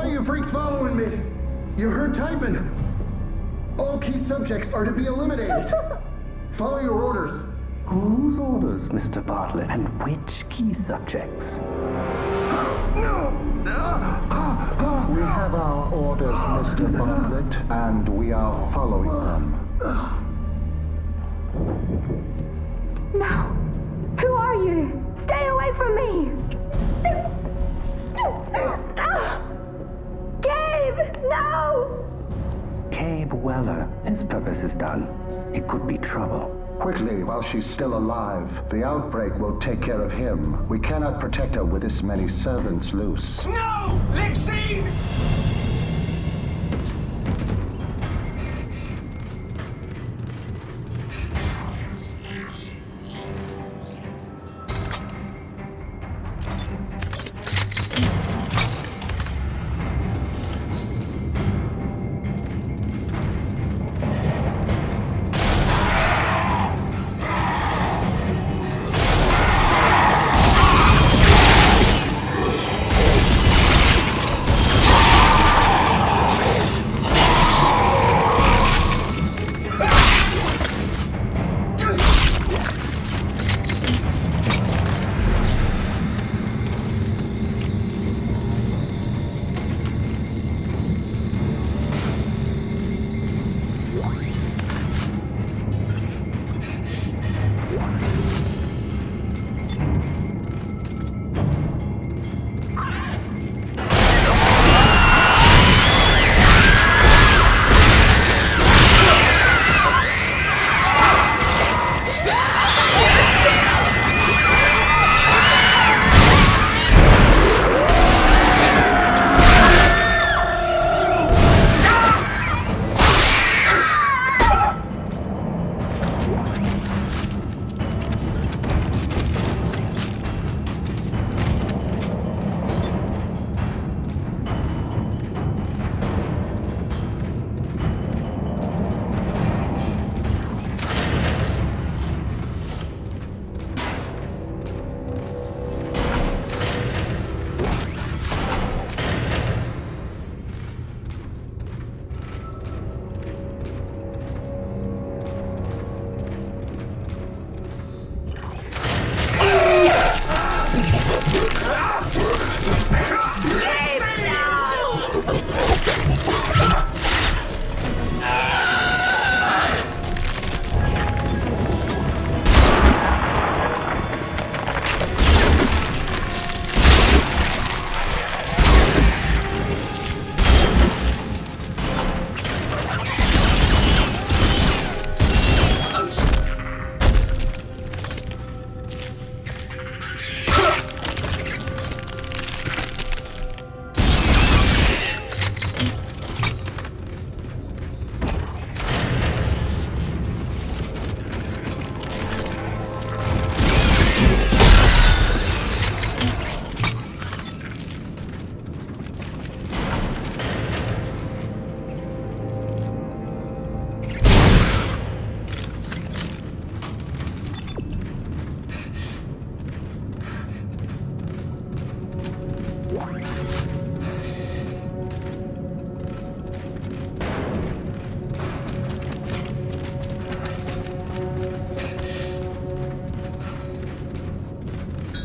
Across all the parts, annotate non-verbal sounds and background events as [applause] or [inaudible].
Why are you freaks following me? You heard Typin. All key subjects are to be eliminated. [laughs] Follow your orders. Whose orders, Mr. Bartlett? And which key subjects? No! We have our orders, Mr. Bartlett, and we are following them. No! Who are you? Stay away from me! Gabe! No! Gabe Weller. His purpose is done. It could be trouble. Quickly, while she's still alive. The outbreak will take care of him. We cannot protect her with this many servants loose. No! Lexi!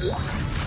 What?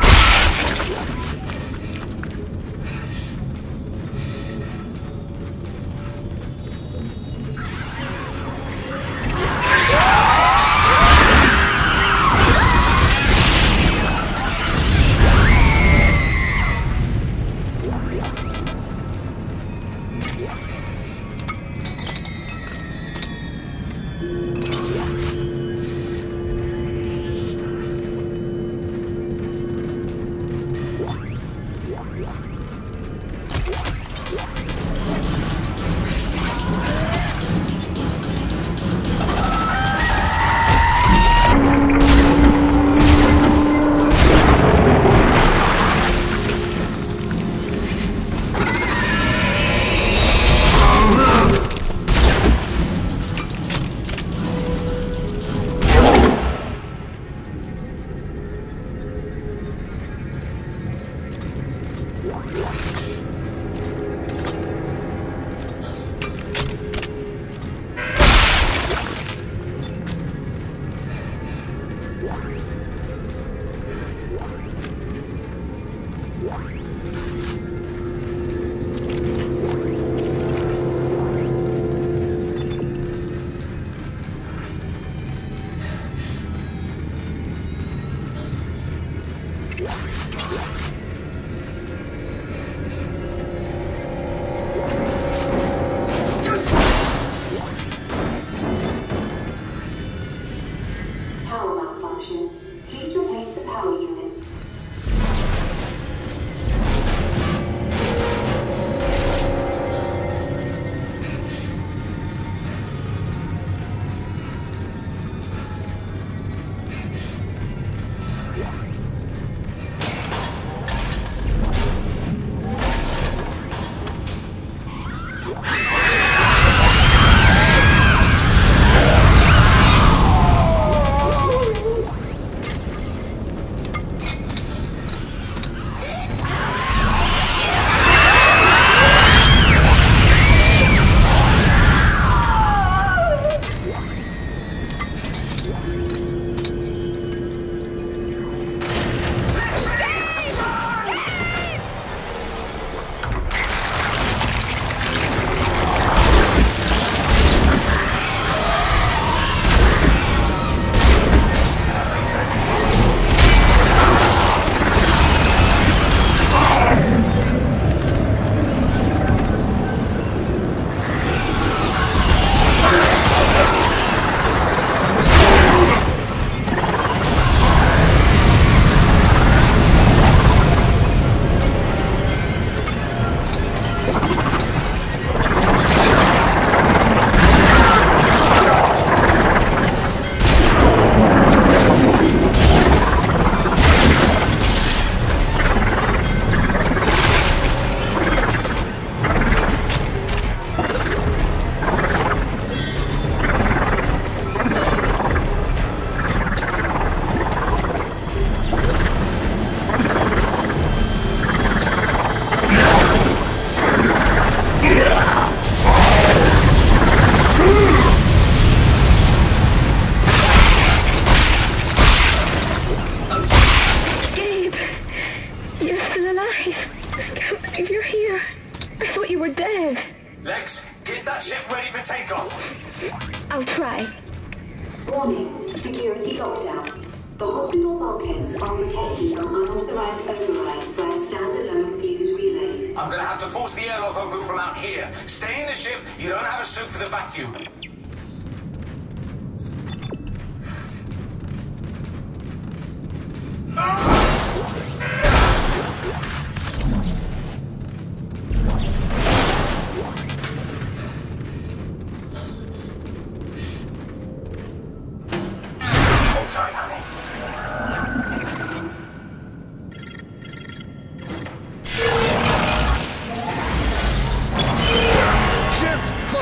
ハハハハ!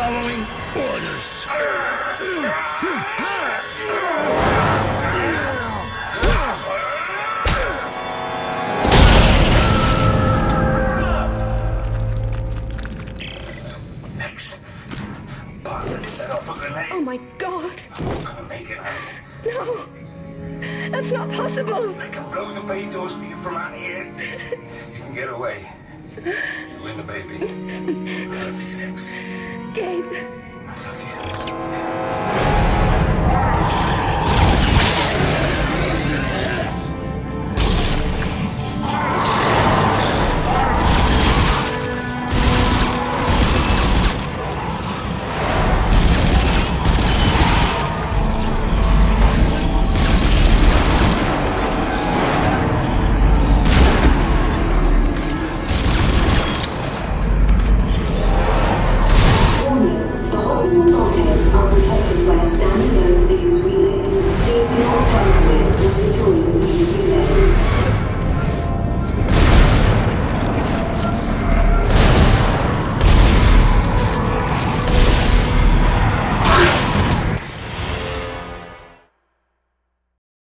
Following orders. Lex, Bartlett set off a grenade. Oh my god. I'm gonna make it, honey. No. That's not possible. I can blow the bay doors for you from out here. You can get away. You win the baby. I love you, Lex. Gabe. I love you.